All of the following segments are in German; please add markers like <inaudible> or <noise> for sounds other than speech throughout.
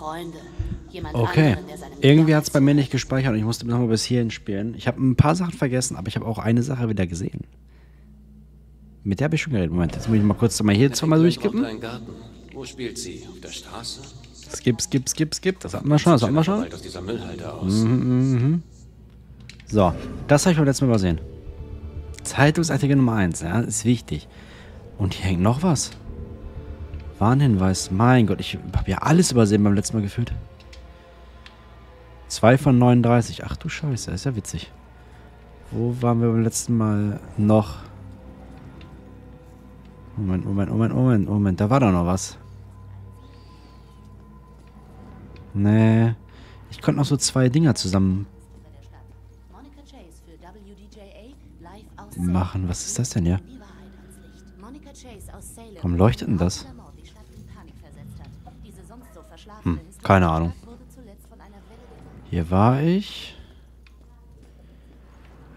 Freunde. Jemand Okay. anderen, Irgendwie hat es bei mir nicht gespeichert und ich musste nochmal bis hierhin spielen. Ich habe ein paar Sachen vergessen, aber ich habe auch eine Sache wieder gesehen. Mit der habe ich schon geredet. Moment, jetzt muss ich mal kurz mal hier zweimal Garten. Wo spielt sie? Auf der Straße? Skip, skip, skip, skip. Das hatten wir schon, das hatten wir schon. Dieser Müllhalde aus. So, das habe ich beim letzten Mal übersehen. Zeitungsartikel Nummer 1, ja, ist wichtig. Und hier hängt noch was. Warnhinweis. Mein Gott, ich habe ja alles übersehen beim letzten Mal gefühlt. 2 von 39. Ach du Scheiße, ist ja witzig. Wo waren wir beim letzten Mal noch? Moment, Moment, Moment, Moment, Moment. Da war doch noch was. Nee. Ich konnte noch so zwei Dinger zusammen machen. Was ist das denn hier? Warum leuchtet denn das? Hm, keine Ahnung. Hier war ich.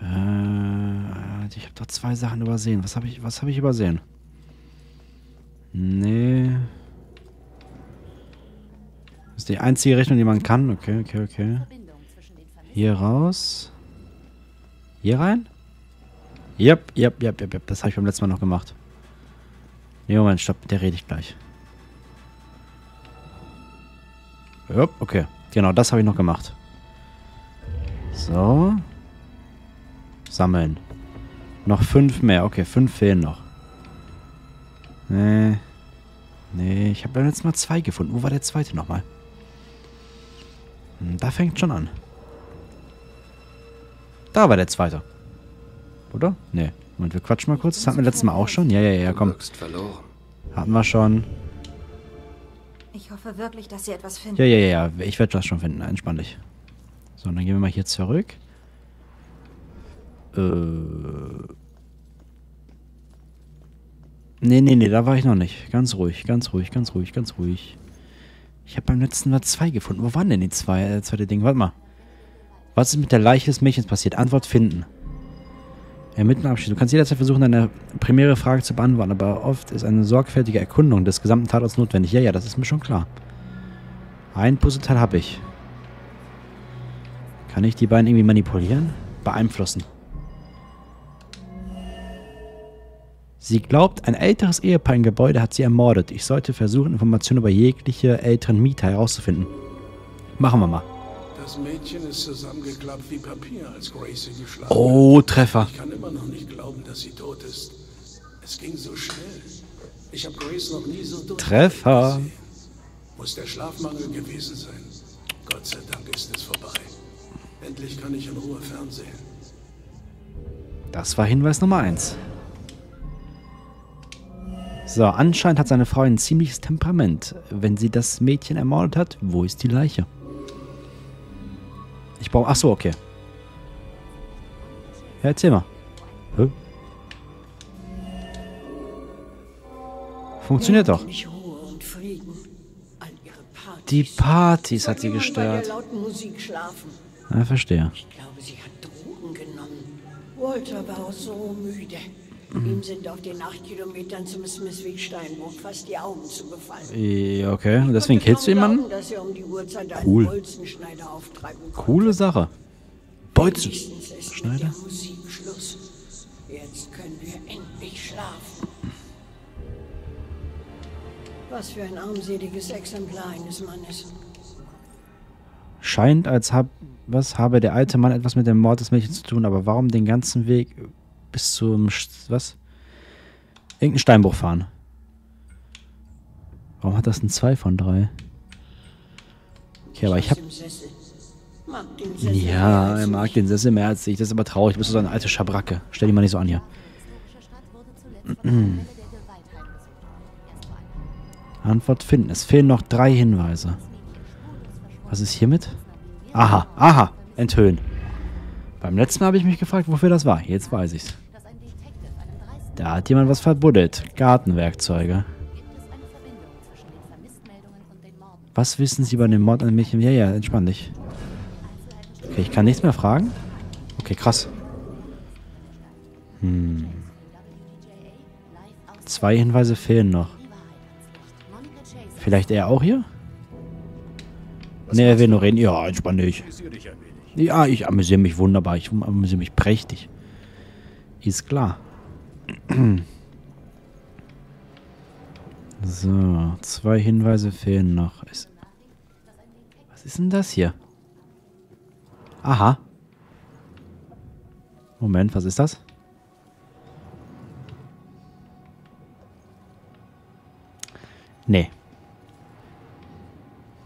Äh, ich habe doch zwei Sachen übersehen. Was habe ich, was habe ich übersehen? Nee. Das ist die einzige Richtung, die man kann. Okay, okay, okay. Hier raus. Hier rein? Yep, yep, yep, yep, yep. Das habe ich beim letzten Mal noch gemacht. Nee, Moment, stopp. Der rede ich gleich. Yep, okay. Genau, das habe ich noch gemacht. So. Sammeln. Noch fünf mehr. Okay, fünf fehlen noch. Nee. Nee, ich habe beim letzten Mal zwei gefunden. Wo war der zweite nochmal? Hm, Da fängt schon an. Da war der zweite. Oder? Nee. Moment, wir quatschen mal kurz. Das hatten wir letztes Mal auch schon. Ja, ja, ja, Du komm. Hatten wir schon. Ich hoffe wirklich, dass Sie etwas finden. Ja, ja, ja, ja. Ich werde das schon finden. Entspann dich. So, und dann gehen wir mal hier zurück. Äh. Nee, nee, nee, da war ich noch nicht. Ganz ruhig, ganz ruhig, ganz ruhig, ganz ruhig. Ich habe beim letzten Mal zwei gefunden. Wo waren denn die zwei, äh, zweite Ding? Warte mal. Was ist mit der Leiche des Mädchens passiert? Antwort finden. Ermitteln abschließen. Du kannst jederzeit versuchen, deine primäre Frage zu beantworten, aber oft ist eine sorgfältige Erkundung des gesamten Tatorts notwendig. Ja, ja, das ist mir schon klar. Ein Puzzleteil habe ich. Kann ich die beiden irgendwie manipulieren? Beeinflussen. Sie glaubt, ein älteres Ehepaar im Gebäude hat sie ermordet. Ich sollte versuchen, Informationen über jegliche älteren Mieter herauszufinden. Machen wir mal. Das Mädchen ist zusammengeklappt wie Papier, als Gracie geschlagen Oh, Treffer. Ich kann immer noch nicht glauben, dass sie tot ist. Es ging so schnell. Ich habe Grace noch nie so durch. Treffer. Muss der Schlafmangel gewesen sein. Gott sei Dank ist es vorbei. Endlich kann ich in Ruhe fernsehen. Das war Hinweis Nummer 1. So, anscheinend hat seine Frau ein ziemliches Temperament. Wenn sie das Mädchen ermordet hat, wo ist die Leiche? Ich brauche... Ach so, okay. Ja, erzähl mal. Hä? Funktioniert doch. Die Partys hat sie gestört. Ja, verstehe. Ich glaube, sie hat Drogen genommen. Walter war auch so müde. Mhm. Ihm sind auf den acht Kilometern zum Smithwick Steinbruch fast die Augen zugefallen. Ja, okay. Und deswegen killst du jemanden? glauben, um Cool. Bolzenschneider. Coole Sache. Bolzen. Wenigstens ist mit Schneider? der Musik Schluss. Jetzt können wir endlich schlafen. Was für ein armseliges Exemplar eines Mannes. Scheint, als hab, was habe der alte Mann etwas mit dem Mord des Mädchens zu tun, aber warum den ganzen Weg bis zum, was? Irgendein Steinbruch fahren. Warum hat das ein 2 von 3? Okay, aber ich hab, ja, er mag den Sessel mehr als ich, das ist aber traurig, du bist so eine alte Schabracke. Stell dich mal nicht so an hier. <clears throat> Antwort finden. Es fehlen noch drei Hinweise. Was ist hiermit? Aha, aha, enthüllen. Beim letzten Mal habe ich mich gefragt, wofür das war. Jetzt weiß ich's. Da hat jemand was verbuddelt. Gartenwerkzeuge. Was wissen Sie über den Mord an Mädchen? Ja, ja, entspann dich. Okay, ich kann nichts mehr fragen? Okay, krass. Hm. Zwei Hinweise fehlen noch. Vielleicht er auch hier? Ne, er will nur reden. Ja, entspann dich. Ja, ich amüsiere mich wunderbar. Ich amüsiere mich prächtig. Ist klar. <clears throat> So, zwei Hinweise fehlen noch. Ist, was ist denn das hier? Aha. Moment, was ist das? Nee.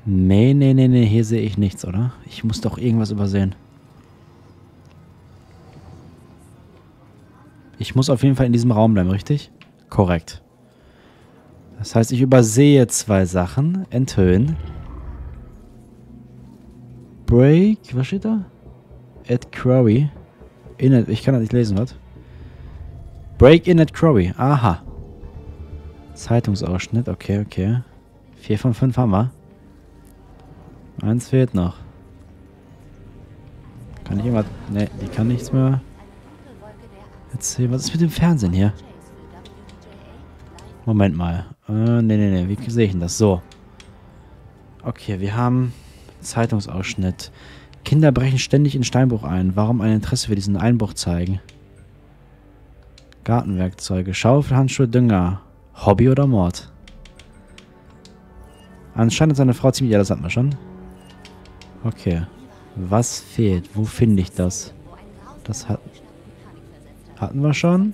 Nee, nee, nee, nee, hier sehe ich nichts, oder? Ich muss doch irgendwas übersehen. Ich muss auf jeden Fall in diesem Raum bleiben, richtig? Korrekt. Das heißt, ich übersehe zwei Sachen. Enthüllen. Break, was steht da? At Crowy. In it, ich kann das nicht lesen, was? Break in at Crowy. Aha. Zeitungsausschnitt, okay, okay. Vier von fünf haben wir. Eins fehlt noch. Kann ich irgendwas... Ne, die kann nichts mehr. Erzähl, was ist mit dem Fernsehen hier? Moment mal. Äh, ne, ne, ne, wie sehe ich denn das? So. Okay, wir haben Zeitungsausschnitt. Kinder brechen ständig in Steinbruch ein. Warum ein Interesse für diesen Einbruch zeigen? Gartenwerkzeuge, Schaufel, Handschuhe, Dünger. Hobby oder Mord? Anscheinend seine Frau ziemlich... Ja, das hatten wir schon. Okay. Was fehlt? Wo finde ich das? Das hat, hatten wir schon.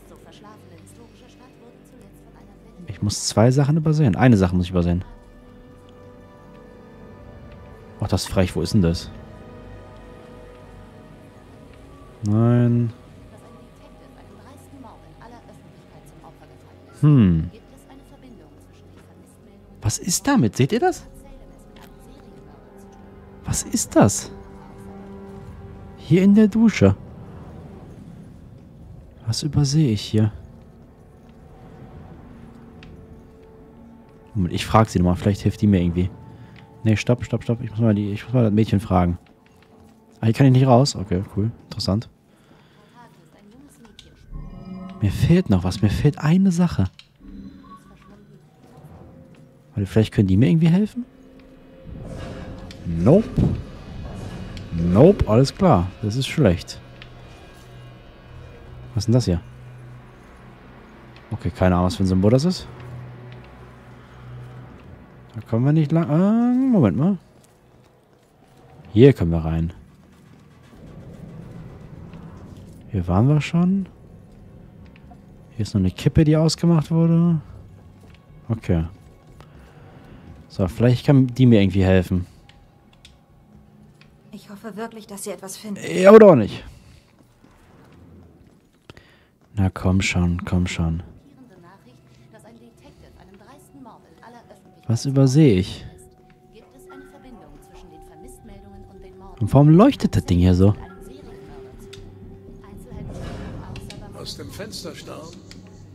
Ich muss zwei Sachen übersehen. Eine Sache muss ich übersehen. Ach, das ist frech. Wo ist denn das? Nein. Hm. Was ist damit? Seht ihr das? Was ist das? Hier in der Dusche. Was übersehe ich hier? Moment, ich frage sie nochmal. Vielleicht hilft die mir irgendwie. Ne, stopp, stopp, stopp. Ich muss mal, die, ich muss mal das Mädchen fragen. Ah, hier kann ich nicht raus. Okay, cool. Interessant. Mir fehlt noch was. Mir fehlt eine Sache. Warte, vielleicht können die mir irgendwie helfen? Nope. Nope, alles klar. Das ist schlecht. Was ist denn das hier? Okay, keine Ahnung, was für ein Symbol das ist. Da kommen wir nicht lang. Ah, Moment mal. Hier können wir rein. Hier waren wir schon. Hier ist noch eine Kippe, die ausgemacht wurde. Okay. So, vielleicht kann die mir irgendwie helfen. Ich hoffe wirklich, dass sie etwas finden. Ja, oder auch nicht. Komm schon, komm schon. Was übersehe ich? Und warum leuchtet das Ding hier so? Aus dem Fenster starren?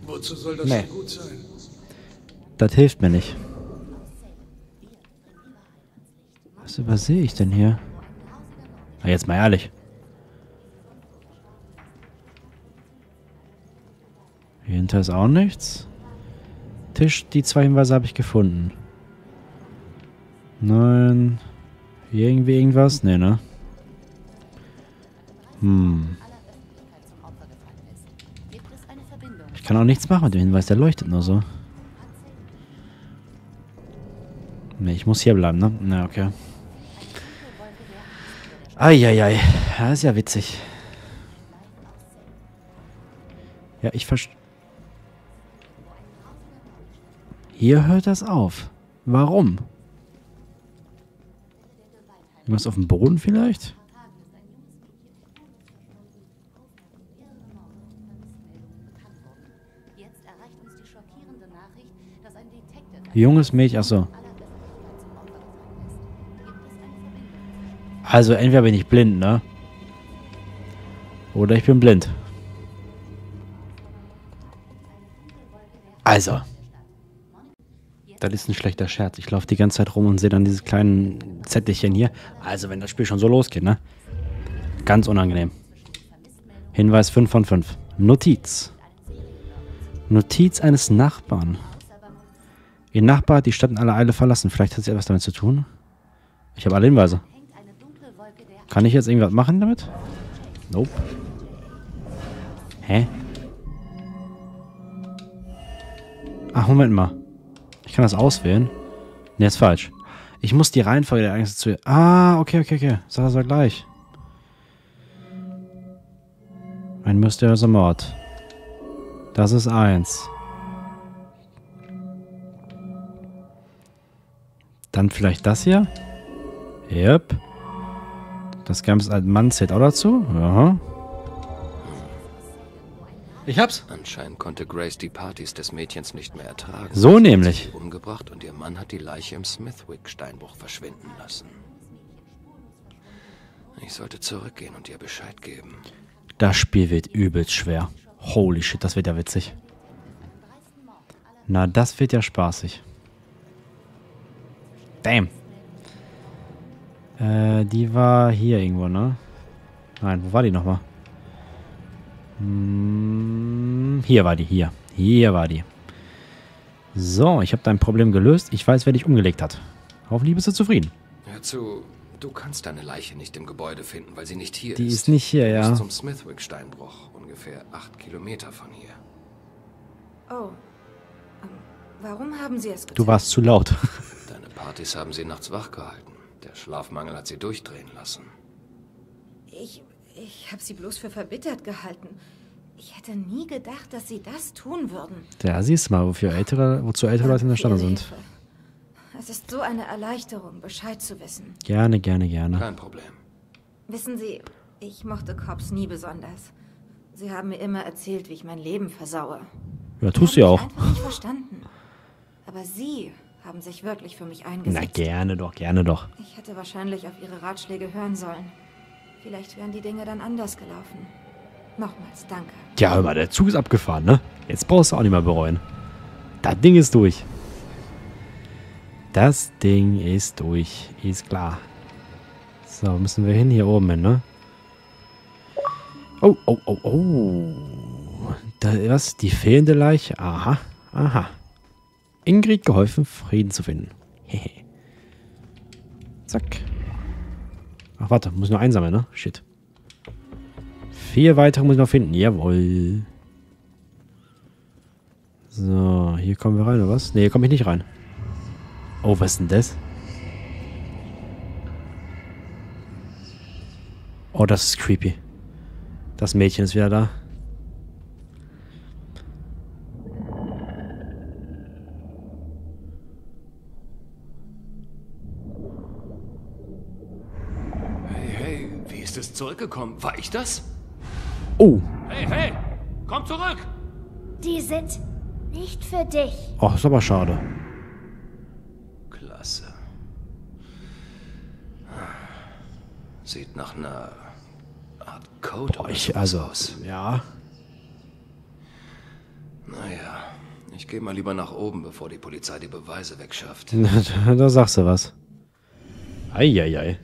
Wozu soll das Nee. gut sein? Das hilft mir nicht. Was übersehe ich denn hier? Na, jetzt mal ehrlich. Hier hinter ist auch nichts. Tisch, die zwei Hinweise habe ich gefunden. Nein. Hier irgendwie irgendwas? Nee, ne? Hm. Ich kann auch nichts machen mit dem Hinweis, der leuchtet nur so. Ne, ich muss hier bleiben, ne? Na, okay. Eieiei. Das ist ja witzig. Ja, ich verstehe. Hier hört das auf. Warum? Irgendwas auf dem Boden vielleicht? Junges Mädchen, achso. Also entweder bin ich blind, ne? Oder ich bin blind. Also. Das ist ein schlechter Scherz. Ich laufe die ganze Zeit rum und sehe dann dieses kleinen Zettelchen hier. Also, wenn das Spiel schon so losgeht, ne? Ganz unangenehm. Hinweis 5 von 5. Notiz. Notiz eines Nachbarn. Ihr Nachbar hat die Stadt in aller Eile verlassen. Vielleicht hat sie etwas damit zu tun. Ich habe alle Hinweise. Kann ich jetzt irgendwas machen damit? Nope. Hä? Ach, Moment mal. Kann das auswählen. Ne, ist falsch. Ich muss die Reihenfolge der Ereignisse zu... Ah, okay, okay, okay. Sag das mal gleich. Ein mysteriöser Mord. Das ist eins. Dann vielleicht das hier? Yep. Das des alten Mann zählt auch dazu? Aha. Ich hab's. Anscheinend konnte Grace die Partys des Mädchens nicht mehr ertragen. So nämlich. sie umgebracht und ihr Mann hat die Leiche im Smithwick-Steinbruch verschwinden lassen. Ich sollte zurückgehen und ihr Bescheid geben. Das Spiel wird übelst schwer. Holy shit, das wird ja witzig. Na, das wird ja spaßig. Damn. Äh, die war hier irgendwo, ne? Nein, wo war die nochmal? Hm, hier war die, hier. Hier war die. So, ich habe dein Problem gelöst. Ich weiß, wer dich umgelegt hat. Hoffentlich bist du zufrieden. Hör zu, du kannst deine Leiche nicht im Gebäude finden, weil sie nicht hier Die ist. ist nicht hier, Du ja. musst zum Smithwick-Steinbruch, ungefähr acht Kilometer von hier. Oh. Ähm, warum haben Sie es getan? Du warst zu laut. <laughs> Deine Partys haben sie nachts wach gehalten. Der Schlafmangel hat sie durchdrehen lassen. Ich, ich habe Sie bloß für verbittert gehalten. Ich hätte nie gedacht, dass Sie das tun würden. Ja, siehst du mal, wofür ältere, wozu ältere Leute in der Stadt sind. Hilfe. Es ist so eine Erleichterung, Bescheid zu wissen. Gerne, gerne, gerne. Kein Problem. Wissen Sie, ich mochte Cops nie besonders. Sie haben mir immer erzählt, wie ich mein Leben versaue. Ja, tust du ja auch. Ich einfach nicht verstanden. Aber Sie haben sich wirklich für mich Na, eingesetzt. gerne doch, gerne doch. Ich hätte wahrscheinlich auf Ihre Ratschläge hören sollen. Vielleicht wären die Dinge dann anders gelaufen. Nochmals danke. Tja, hör mal, der Zug ist abgefahren, ne? Jetzt brauchst du auch nicht mehr bereuen. Das Ding ist durch. Das Ding ist durch. Ist klar. So, müssen wir hin? Hier oben hin, ne? Oh, oh, oh, oh. Da, was? Die fehlende Leiche? Aha, aha. Ingrid geholfen, Frieden zu finden. <laughs> Hehe. Zack. Ach, warte, muss ich noch einsammeln, ne? Shit. Vier weitere muss ich noch finden. Jawohl. So, hier kommen wir rein, oder was? Ne, hier komme ich nicht rein. Oh, was ist denn das? Oh, das ist creepy. Das Mädchen ist wieder da. Zurückgekommen? War ich das? Oh, Hey, hey, komm zurück! Die sind nicht für dich. oh, ist aber schade. Klasse. Sieht nach einer Art Code oder Ich, also, aus. ja. Naja, ich gehe mal lieber nach oben, bevor die Polizei die Beweise wegschafft. <laughs> da sagst du was. Eieiei.